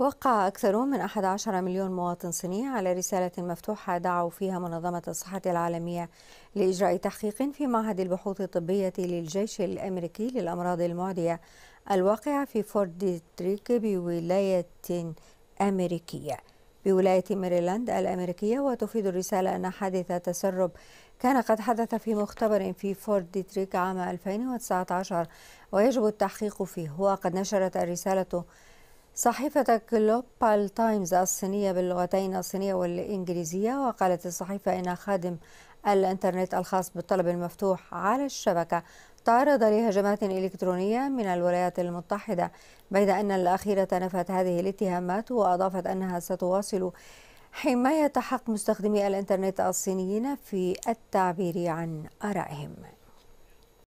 وقع أكثر من 11 مليون مواطن صيني على رسالة مفتوحة دعوا فيها منظمة الصحة العالمية لإجراء تحقيق في معهد البحوث الطبية للجيش الأمريكي للأمراض المعدية الواقعة في فورت ديتريك بولاية أمريكية. بولاية ميريلاند الأمريكية وتفيد الرسالة أن حادث تسرب كان قد حدث في مختبر في فورت ديتريك عام 2019 ويجب التحقيق فيه. وقد نشرت الرسالة صحيفة Global Times الصينية باللغتين الصينية والإنجليزية وقالت الصحيفة إن خادم الإنترنت الخاص بالطلب المفتوح على الشبكة تعرض لهجمات إلكترونية من الولايات المتحدة بيد أن الأخيرة نفت هذه الاتهامات وأضافت أنها ستواصل حماية حق مستخدمي الإنترنت الصينيين في التعبير عن آرائهم.